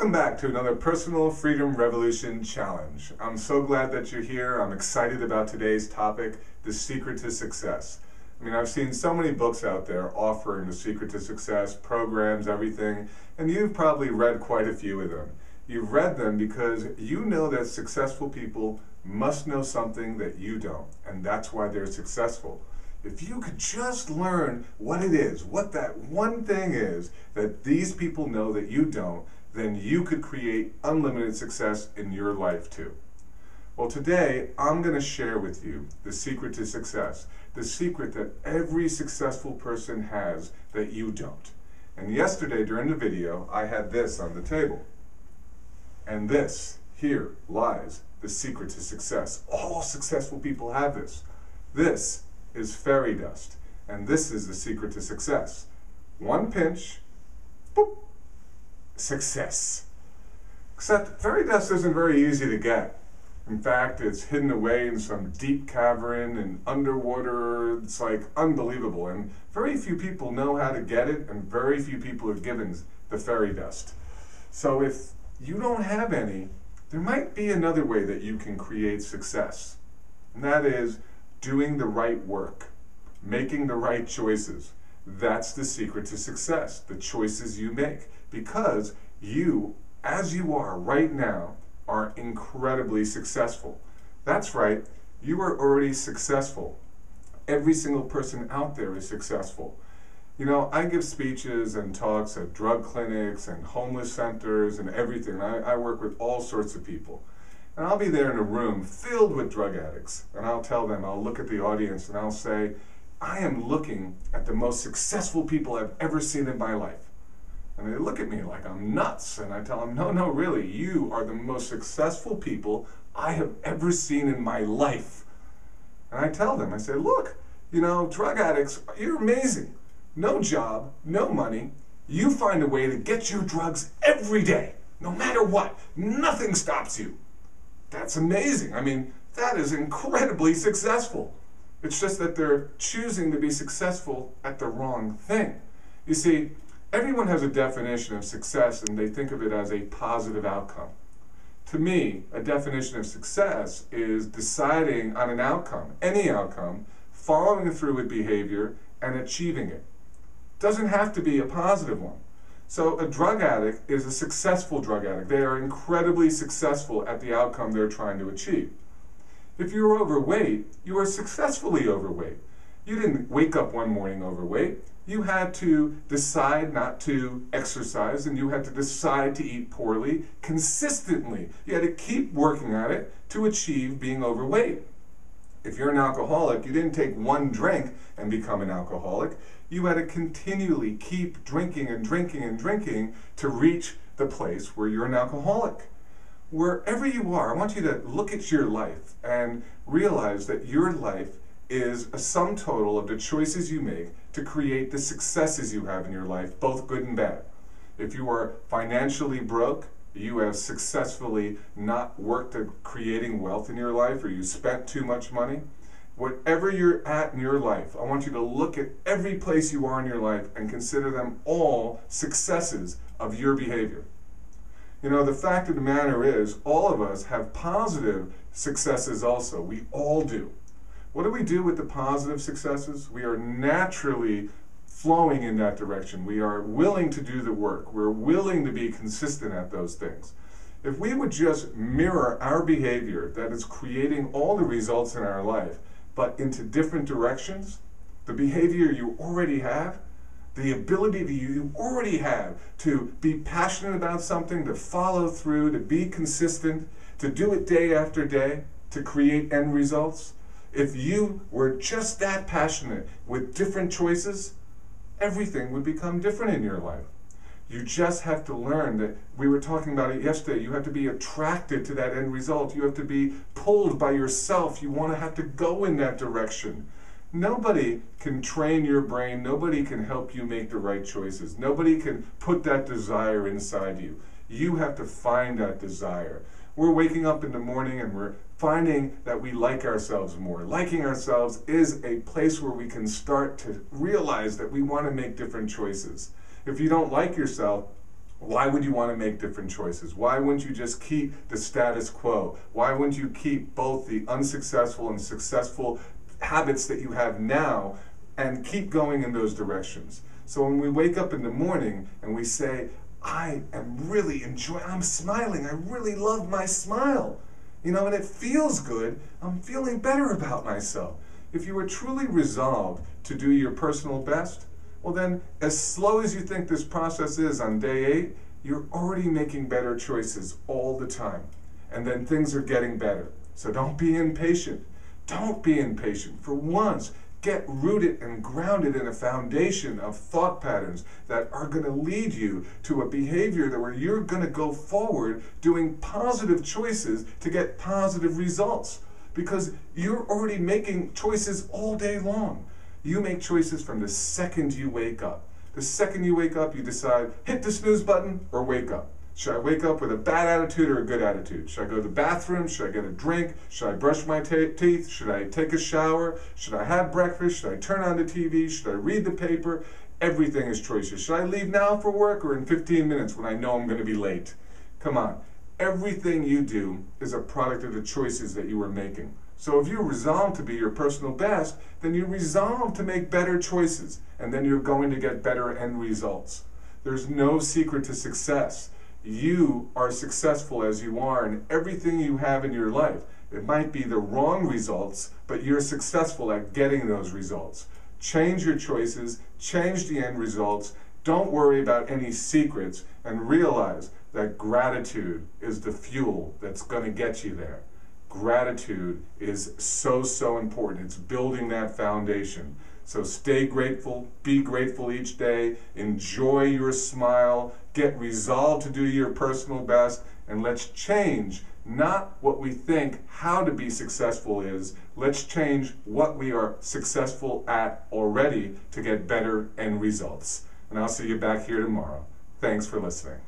Welcome back to another Personal Freedom Revolution Challenge. I'm so glad that you're here. I'm excited about today's topic, the secret to success. I mean, I've seen so many books out there offering the secret to success, programs, everything, and you've probably read quite a few of them. You've read them because you know that successful people must know something that you don't, and that's why they're successful. If you could just learn what it is, what that one thing is that these people know that you don't, then you could create unlimited success in your life too. Well, today I'm going to share with you the secret to success, the secret that every successful person has that you don't. And yesterday during the video, I had this on the table. And this here lies the secret to success. All successful people have this. This is fairy dust, and this is the secret to success. One pinch, boop, success. Except fairy dust isn't very easy to get. In fact, it's hidden away in some deep cavern and underwater. It's like unbelievable. And very few people know how to get it, and very few people are given the fairy dust. So if you don't have any, there might be another way that you can create success. And that is doing the right work, making the right choices. That's the secret to success, the choices you make. Because you, as you are right now, are incredibly successful. That's right, you are already successful. Every single person out there is successful. You know, I give speeches and talks at drug clinics and homeless centers and everything. I, I work with all sorts of people. And I'll be there in a room filled with drug addicts. And I'll tell them, I'll look at the audience and I'll say, I am looking at the most successful people I've ever seen in my life. And they look at me like I'm nuts. And I tell them, no, no, really, you are the most successful people I have ever seen in my life. And I tell them, I say, look, you know, drug addicts, you're amazing. No job, no money. You find a way to get your drugs every day, no matter what. Nothing stops you. That's amazing. I mean, that is incredibly successful. It's just that they're choosing to be successful at the wrong thing. You see, everyone has a definition of success and they think of it as a positive outcome. To me, a definition of success is deciding on an outcome, any outcome, following through with behavior, and achieving it. Doesn't have to be a positive one. So a drug addict is a successful drug addict. They are incredibly successful at the outcome they're trying to achieve. If you're overweight, you are successfully overweight. You didn't wake up one morning overweight. You had to decide not to exercise and you had to decide to eat poorly consistently. You had to keep working at it to achieve being overweight. If you're an alcoholic, you didn't take one drink and become an alcoholic. You had to continually keep drinking and drinking and drinking to reach the place where you're an alcoholic wherever you are, I want you to look at your life and realize that your life is a sum total of the choices you make to create the successes you have in your life, both good and bad. If you are financially broke, you have successfully not worked at creating wealth in your life, or you spent too much money, whatever you're at in your life, I want you to look at every place you are in your life and consider them all successes of your behavior. You know, the fact of the matter is, all of us have positive successes also. We all do. What do we do with the positive successes? We are naturally flowing in that direction. We are willing to do the work. We're willing to be consistent at those things. If we would just mirror our behavior that is creating all the results in our life, but into different directions, the behavior you already have, the ability that you already have to be passionate about something, to follow through, to be consistent, to do it day after day, to create end results. If you were just that passionate with different choices, everything would become different in your life. You just have to learn that we were talking about it yesterday. You have to be attracted to that end result. You have to be pulled by yourself. You want to have to go in that direction. Nobody can train your brain. Nobody can help you make the right choices. Nobody can put that desire inside you. You have to find that desire. We're waking up in the morning and we're finding that we like ourselves more. Liking ourselves is a place where we can start to realize that we want to make different choices. If you don't like yourself, Why would you want to make different choices? Why wouldn't you just keep the status quo? Why wouldn't you keep both the unsuccessful and successful habits that you have now and keep going in those directions? So when we wake up in the morning and we say, I am really enjoying, I'm smiling, I really love my smile. You know, and it feels good, I'm feeling better about myself. If you are truly resolved to do your personal best, well then, as slow as you think this process is on day eight, you're already making better choices all the time. And then things are getting better. So don't be impatient. Don't be impatient. For once, get rooted and grounded in a foundation of thought patterns that are going to lead you to a behavior that where you're going to go forward doing positive choices to get positive results because you're already making choices all day long. You make choices from the second you wake up. The second you wake up, you decide, hit the snooze button or wake up. Should I wake up with a bad attitude or a good attitude? Should I go to the bathroom? Should I get a drink? Should I brush my teeth? Should I take a shower? Should I have breakfast? Should I turn on the TV? Should I read the paper? Everything is choices. Should I leave now for work or in 15 minutes when I know I'm going to be late? Come on. Everything you do is a product of the choices that you are making. So if you resolve to be your personal best, then you resolve to make better choices, and then you're going to get better end results. There's no secret to success. You are successful as you are in everything you have in your life. It might be the wrong results, but you're successful at getting those results. Change your choices, change the end results. Don't worry about any secrets, and realize that gratitude is the fuel that's going to get you there gratitude is so, so important. It's building that foundation. So stay grateful, be grateful each day, enjoy your smile, get resolved to do your personal best, and let's change not what we think how to be successful is. Let's change what we are successful at already to get better end results. And I'll see you back here tomorrow. Thanks for listening.